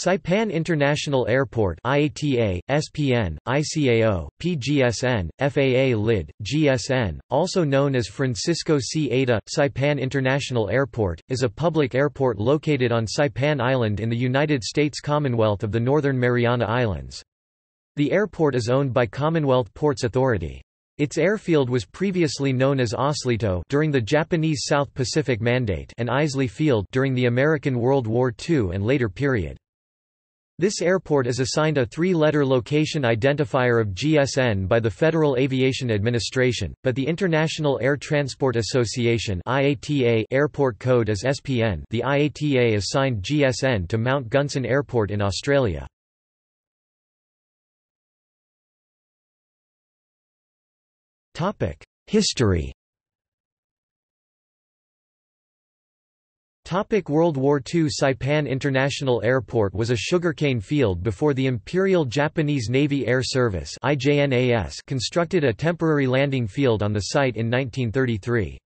Saipan International Airport IATA, SPN, ICAO, PGSN, FAA LID, GSN, also known as Francisco C. Ada, Saipan International Airport, is a public airport located on Saipan Island in the United States Commonwealth of the Northern Mariana Islands. The airport is owned by Commonwealth Ports Authority. Its airfield was previously known as Aslito during the Japanese South Pacific Mandate and Isley Field during the American World War II and later period. This airport is assigned a three-letter location identifier of GSN by the Federal Aviation Administration, but the International Air Transport Association IATA airport code is SPN the IATA assigned GSN to Mount Gunson Airport in Australia. History Topic World War II Saipan International Airport was a sugarcane field before the Imperial Japanese Navy Air Service constructed a temporary landing field on the site in 1933.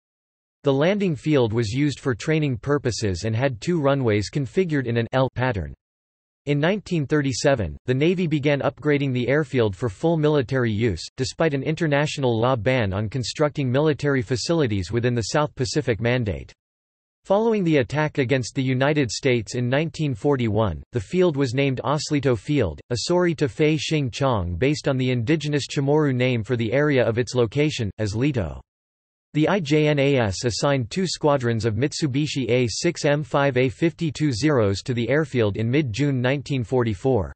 The landing field was used for training purposes and had two runways configured in an L pattern. In 1937, the Navy began upgrading the airfield for full military use, despite an international law ban on constructing military facilities within the South Pacific Mandate. Following the attack against the United States in 1941, the field was named Aslito Field, Asori to Fei Xing Chong based on the indigenous Chamorro name for the area of its location, as Lito. The IJNAS assigned two squadrons of Mitsubishi A6M5A52 Zeros to the airfield in mid-June 1944.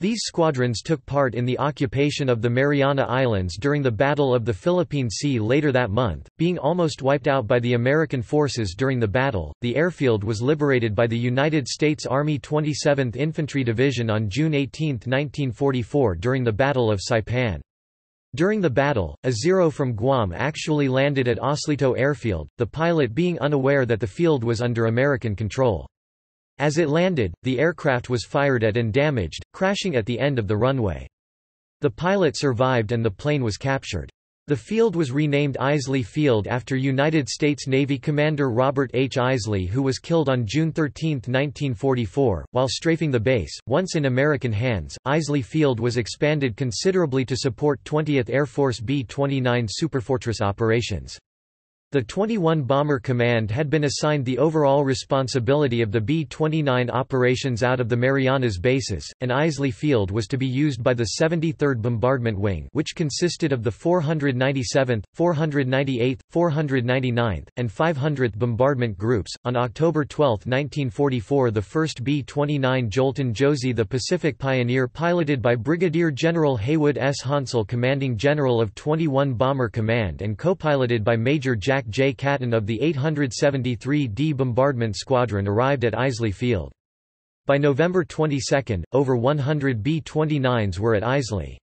These squadrons took part in the occupation of the Mariana Islands during the Battle of the Philippine Sea later that month, being almost wiped out by the American forces during the battle. The airfield was liberated by the United States Army 27th Infantry Division on June 18, 1944 during the Battle of Saipan. During the battle, a Zero from Guam actually landed at Aslito Airfield, the pilot being unaware that the field was under American control. As it landed, the aircraft was fired at and damaged, crashing at the end of the runway. The pilot survived and the plane was captured. The field was renamed Isley Field after United States Navy Commander Robert H. Isley who was killed on June 13, 1944, while strafing the base. Once in American hands, Isley Field was expanded considerably to support 20th Air Force B-29 Superfortress operations. The 21 Bomber Command had been assigned the overall responsibility of the B-29 operations out of the Marianas bases, and Isley Field was to be used by the 73rd Bombardment Wing which consisted of the 497th, 498th, 499th, and 500th Bombardment Groups. On October 12, 1944 the first B-29 Joltin' Josie the Pacific Pioneer piloted by Brigadier General Haywood S. Hansell commanding general of 21 Bomber Command and co-piloted by Major Jack Jack J. Catton of the 873d Bombardment Squadron arrived at Isley Field. By November 22, over 100 B-29s were at Isley.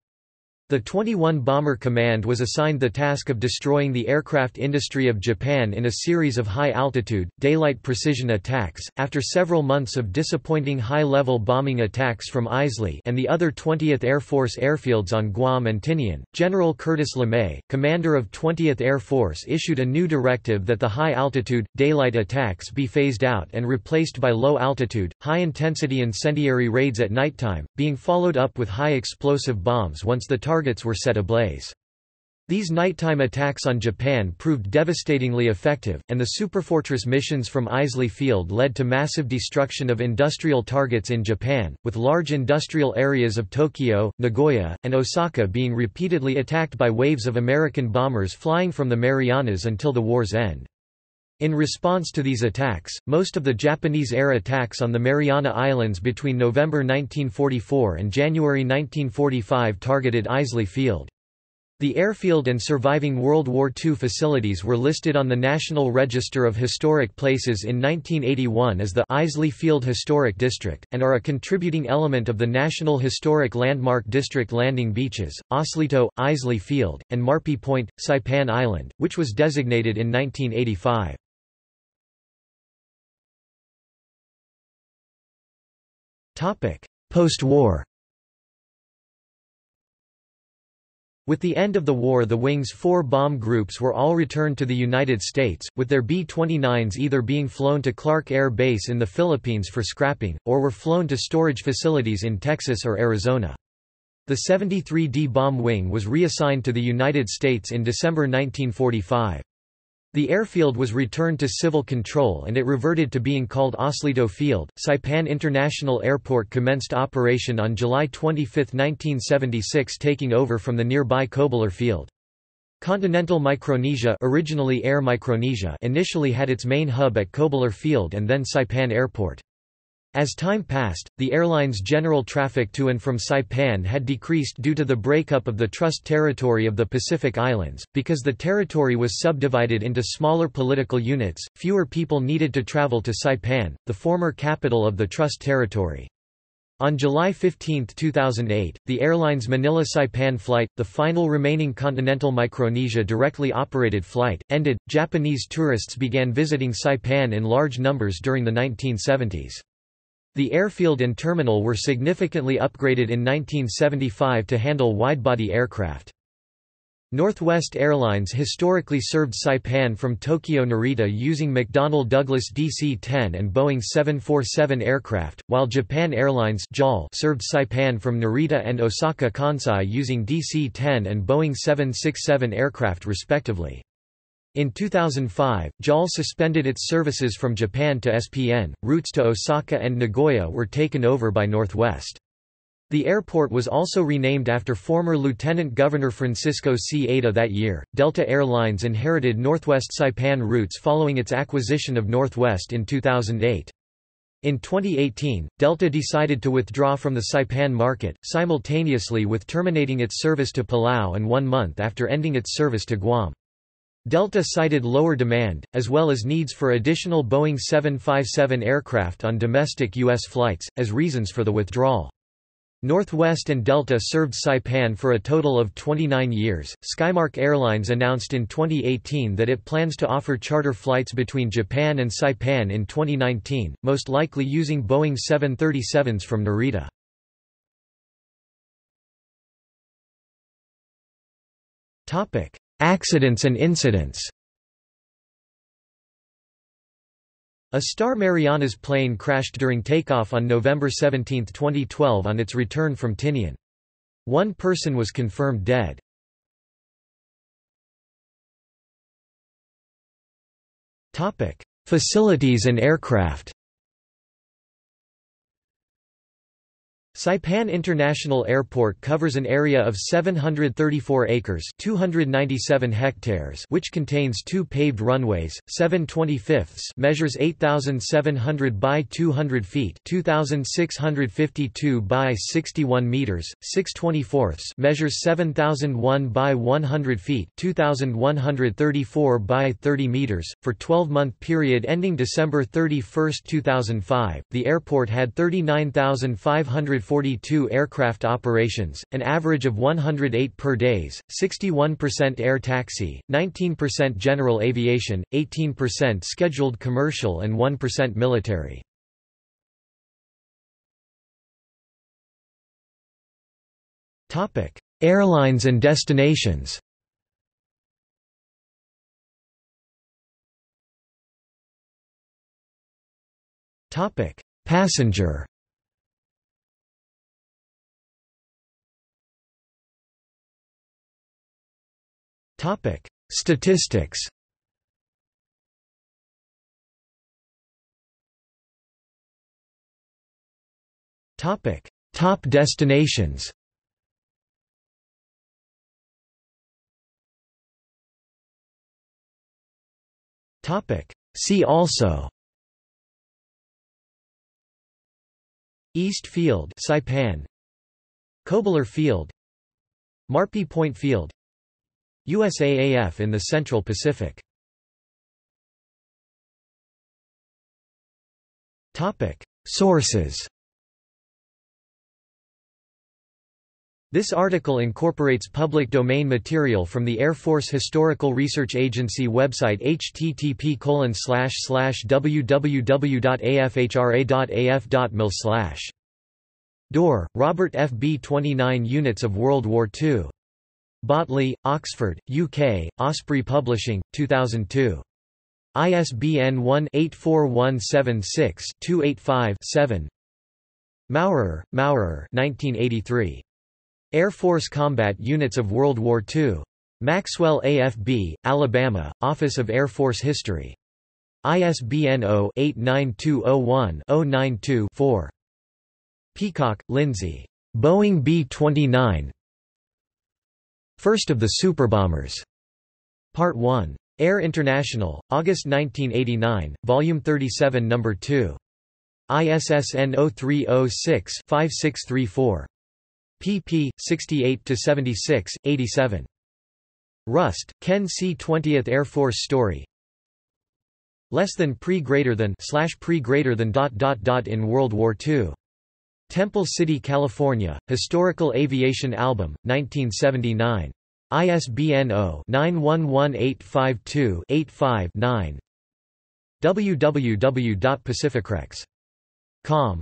The 21 Bomber Command was assigned the task of destroying the aircraft industry of Japan in a series of high-altitude, daylight precision attacks. After several months of disappointing high-level bombing attacks from Isley and the other 20th Air Force airfields on Guam and Tinian, General Curtis LeMay, commander of 20th Air Force issued a new directive that the high-altitude, daylight attacks be phased out and replaced by low-altitude, high-intensity incendiary raids at nighttime, being followed up with high-explosive bombs once the target targets were set ablaze. These nighttime attacks on Japan proved devastatingly effective, and the Superfortress missions from Isley Field led to massive destruction of industrial targets in Japan, with large industrial areas of Tokyo, Nagoya, and Osaka being repeatedly attacked by waves of American bombers flying from the Marianas until the war's end. In response to these attacks, most of the Japanese air attacks on the Mariana Islands between November 1944 and January 1945 targeted Isley Field. The airfield and surviving World War II facilities were listed on the National Register of Historic Places in 1981 as the Isley Field Historic District, and are a contributing element of the National Historic Landmark District landing beaches, Aslito, Isley Field, and Marpi Point, Saipan Island, which was designated in 1985. Post-war With the end of the war the wing's four bomb groups were all returned to the United States, with their B-29s either being flown to Clark Air Base in the Philippines for scrapping, or were flown to storage facilities in Texas or Arizona. The 73D bomb wing was reassigned to the United States in December 1945. The airfield was returned to civil control and it reverted to being called Aslito Field. Saipan International Airport commenced operation on July 25, 1976 taking over from the nearby Kobler Field. Continental Micronesia originally Air Micronesia initially had its main hub at Kobler Field and then Saipan Airport. As time passed, the airline's general traffic to and from Saipan had decreased due to the breakup of the Trust Territory of the Pacific Islands. Because the territory was subdivided into smaller political units, fewer people needed to travel to Saipan, the former capital of the Trust Territory. On July 15, 2008, the airline's Manila Saipan flight, the final remaining continental Micronesia directly operated flight, ended. Japanese tourists began visiting Saipan in large numbers during the 1970s. The airfield and terminal were significantly upgraded in 1975 to handle widebody aircraft. Northwest Airlines historically served Saipan from Tokyo Narita using McDonnell Douglas DC-10 and Boeing 747 aircraft, while Japan Airlines served Saipan from Narita and Osaka Kansai using DC-10 and Boeing 767 aircraft respectively. In 2005, JAL suspended its services from Japan to SPN. Routes to Osaka and Nagoya were taken over by Northwest. The airport was also renamed after former Lieutenant Governor Francisco C. Ada that year. Delta Air Lines inherited Northwest Saipan routes following its acquisition of Northwest in 2008. In 2018, Delta decided to withdraw from the Saipan market, simultaneously with terminating its service to Palau and one month after ending its service to Guam. Delta cited lower demand, as well as needs for additional Boeing 757 aircraft on domestic U.S. flights, as reasons for the withdrawal. Northwest and Delta served Saipan for a total of 29 years. Skymark Airlines announced in 2018 that it plans to offer charter flights between Japan and Saipan in 2019, most likely using Boeing 737s from Narita. Topic: Accidents and incidents A Star Marianas plane crashed during takeoff on November 17, 2012 on its return from Tinian. One person was confirmed dead. Facilities and aircraft Saipan International Airport covers an area of 734 acres 297 hectares which contains two paved runways, 7 25 measures 8,700 by 200 feet 2,652 by 61 meters, 6 24 measures 7,001 by 100 feet 2,134 by 30 meters. For 12-month period ending December 31, 2005, the airport had 39,500 42 aircraft operations, an average of 108 per days, 61% air taxi, 19% general aviation, 18% scheduled commercial and 1% military. Airlines and destinations Passenger Topic: Statistics. Topic: Top destinations. Topic: See also. East Field, Saipan. Kobler Field. Marpi Point Field USAAF in the Central Pacific. Sources. This article incorporates public domain material from the Air Force Historical Research Agency website http www.afhra.af.mil Dorr, Robert F. B. 29 Units of World War II Botley, Oxford, UK, Osprey Publishing, 2002. ISBN 1-84176-285-7 Maurer, Maurer 1983. Air Force Combat Units of World War II. Maxwell AFB, Alabama, Office of Air Force History. ISBN 0-89201-092-4. Peacock, Lindsay. Boeing B-29 First of the Superbombers. Part 1. Air International, August 1989, Volume 37 No. 2. ISSN 0306-5634. pp. 68–76, 87. Rust, Ken C. 20th Air Force Story Less than pre greater than slash pre greater than dot dot dot in World War II. Temple City, California, Historical Aviation Album, 1979. ISBN 0-911852-85-9 www.pacificwrecks.com